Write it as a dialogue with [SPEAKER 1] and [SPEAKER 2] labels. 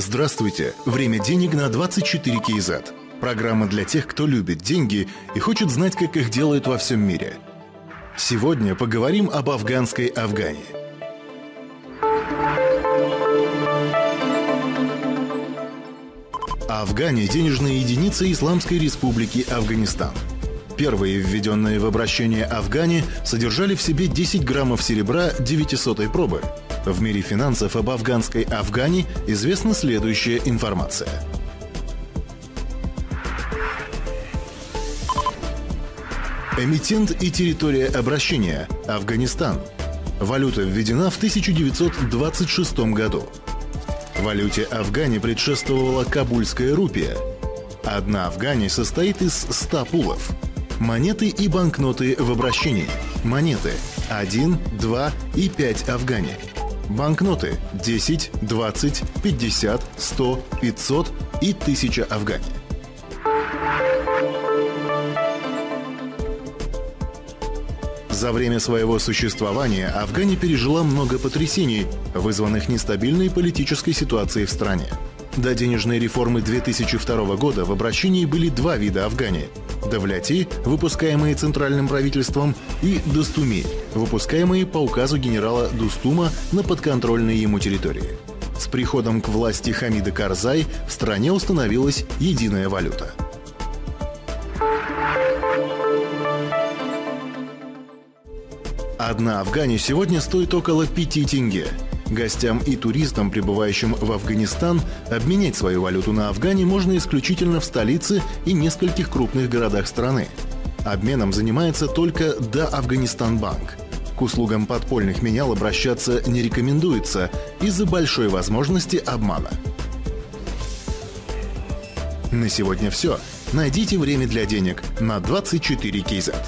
[SPEAKER 1] Здравствуйте! Время денег на 24 КЗ. Программа для тех, кто любит деньги и хочет знать, как их делают во всем мире. Сегодня поговорим об афганской Афгане. Афгане – денежная единица Исламской Республики Афганистан. Первые введенные в обращение Афгане содержали в себе 10 граммов серебра 900 пробы – в мире финансов об афганской Афгане известна следующая информация. Эмитент и территория обращения – Афганистан. Валюта введена в 1926 году. Валюте Афгане предшествовала Кабульская рупия. Одна Афгане состоит из 100 пулов. Монеты и банкноты в обращении. Монеты – 1, 2 и 5 Афгане – Банкноты 10, 20, 50, 100, 500 и 1000 афгани. За время своего существования Афгания пережила много потрясений, вызванных нестабильной политической ситуацией в стране. До денежной реформы 2002 года в обращении были два вида Афгани – Давляти, выпускаемые центральным правительством, и Достуми, выпускаемые по указу генерала Дустума на подконтрольной ему территории. С приходом к власти Хамида Карзай в стране установилась единая валюта. Одна Афгане сегодня стоит около 5 тенге – Гостям и туристам, прибывающим в Афганистан, обменять свою валюту на Афгане можно исключительно в столице и нескольких крупных городах страны. Обменом занимается только Да Афганистан Банк. К услугам подпольных менял обращаться не рекомендуется из-за большой возможности обмана. На сегодня все. Найдите время для денег на 24 Кейзет.